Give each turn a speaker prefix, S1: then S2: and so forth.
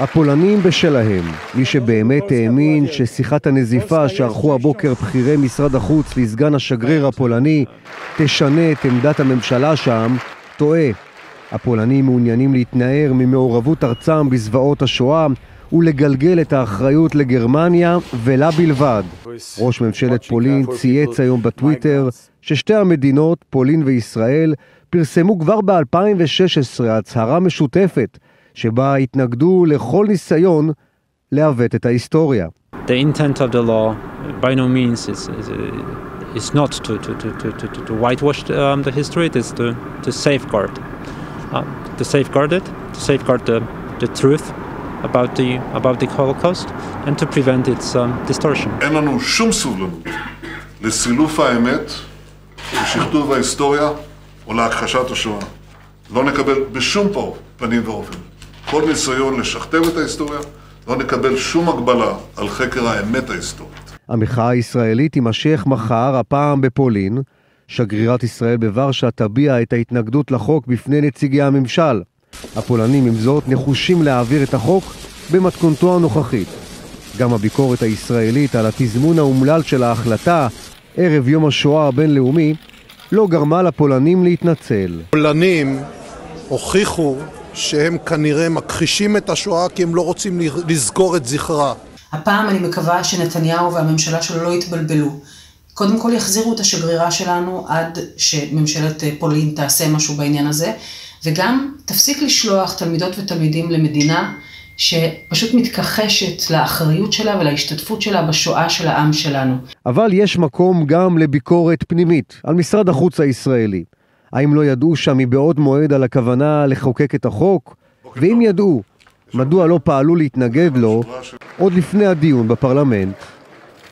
S1: הפולנים בשלהם. מי שבאמת האמין ששיחת הנזיפה שערכו הבוקר בכירי משרד החוץ וסגן השגריר הפולני תשנה את עמדת הממשלה שם, טועה. הפולנים מעוניינים להתנער ממעורבות ארצם בזוועות השואה ולגלגל את האחריות לגרמניה ולה בלבד. ראש ממשלת פולין צייץ היום בטוויטר ששתי המדינות, פולין וישראל, פרסמו כבר ב-2016 הצהרה משותפת שבה התנגדו לכל ניסיון לעוות את ההיסטוריה.
S2: The intent of the law by no means is, is, is not to, to, to, to, to, to whitewash um, the history, it is to, to safeguard. Uh, to safeguard it, to safeguard the, the truth about the, about the Holocaust and to prevent its um, distortion.
S3: אין לנו שום סובלנות לסילוף האמת, לשכתוב ההיסטוריה או להכחשת השואה. לא נקבל בשום פנים ואופן. כל ניסיון לשכתב את ההיסטוריה, לא נקבל שום הגבלה על חקר האמת ההיסטורית.
S1: המחאה הישראלית תימשך מחר, הפעם בפולין. שגרירת ישראל בוורשה תביע את ההתנגדות לחוק בפני נציגי הממשל. הפולנים עם זאת נחושים להעביר את החוק במתכונתו הנוכחית. גם הביקורת הישראלית על התזמון האומלל של ההחלטה ערב יום השואה הבינלאומי לא גרמה לפולנים להתנצל.
S4: פולנים הוכיחו שהם כנראה מכחישים את השואה כי הם לא רוצים לזכור את זכרה.
S5: הפעם אני מקווה שנתניהו והממשלה שלו לא יתבלבלו. קודם כל יחזירו את השגרירה שלנו עד שממשלת פולין תעשה משהו בעניין הזה, וגם תפסיק לשלוח תלמידות ותלמידים למדינה שפשוט מתכחשת לאחריות שלה ולהשתתפות שלה בשואה של העם שלנו.
S1: אבל יש מקום גם לביקורת פנימית על משרד החוץ הישראלי. האם לא ידעו שם מבעוד מועד על הכוונה לחוקק את החוק? ואם ידעו, מדוע לא פעלו להתנגד לו עוד לפני הדיון בפרלמנט?